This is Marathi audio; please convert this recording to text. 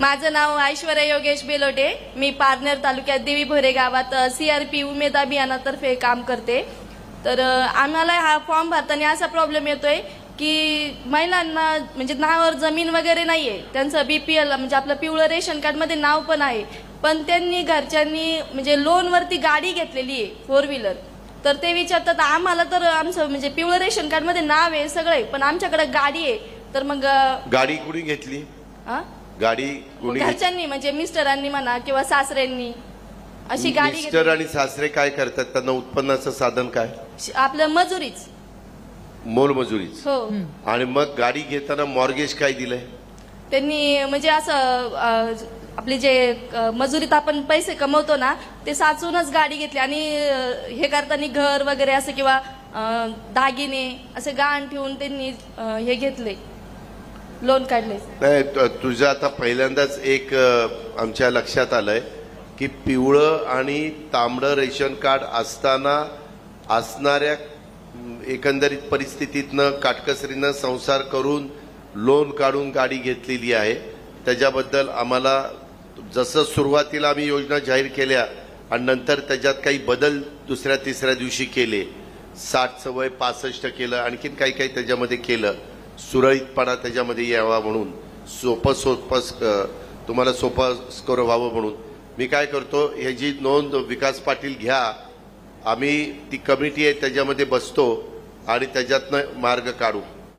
माझं नाव ऐश्वर्या योगेश बेलोटे. मी पारनेर तालुक्यात देवी भोरे गावात सीआरपी उमेद अभियानातर्फे काम करते. तर आम्हाला हा फॉर्म भरताना असा प्रॉब्लेम येतोय की महिलांना म्हणजे नावावर जमीन वगैरे नाहीये. त्यांचं बीपीएल म्हणजे आपलं पिवळं रेशन कार्डमध्ये नाव पण आहे. पण त्यांनी घरच्यांनी म्हणजे लोनवरती गाडी घेतलेली आहे फोर व्हीलर तर ते विचारतात आम्हाला तर आमचं म्हणजे पिवळं रेशन कार्डमध्ये नाव आहे सगळं आहे पण आमच्याकडे गाडी आहे. तर मग गाडी कुणी घेतली? हा? गाडी कुणी? घरच्यांनी म्हणजे मिस्टरांनी म्हणा किंवा सासऱ्यांनी अशी गाडी मिस्टर घेतली. आणि सासरे काय करतात? त्यांना उत्पन्नाचं साधन काय? श- आपलं मजुरीच. मोलमजुरीच हो. आणि मग गाडी घेताना मॉर्गेज काय दिलंय? त्यांनी म्हणजे असं अ, आपले जे अ, मजुरीत आपण पैसे कमवतो ना ते साचूनच गाडी घेतली. आणि अ, हे करताना घर वगैरे असं किंवा अ, दागिने असे गहाण ठेवून त्यांनी अ, हे घेतले. लोन काढले. नाही तुझं आता पहिल्यांदाच एक आमच्या लक्षात आलंय की पिवळं आणि तांबडं रेशन कार्ड असताना असणाऱ्या एकंदरीत परिस्थितीतनं काटकसरीनं संसार करून लोन काढून गाडी घेतलेली आहे. त्याच्याबद्दल आम्हाला जसं सुरुवातीला आम्ही योजना जाहीर केल्या आणि नंतर त्याच्यात काही बदल दुसऱ्या तिसऱ्या दिवशी केले. साठचं वय पासष्ट केलं आणखीन काही काही त्याच्यामध्ये केलं. सुरळीतपणा त्याच्यामध्ये यावा म्हणून सोपं सोपं तुम्हाला सोपं व्हावं म्हणून. मी काय करतो ह्याची नोंद विकास पाटील घ्या. आम्ही ती कमिटी आहे त्याच्यामध्ये बसतो आणि त्याच्यातनं मार्ग काढू.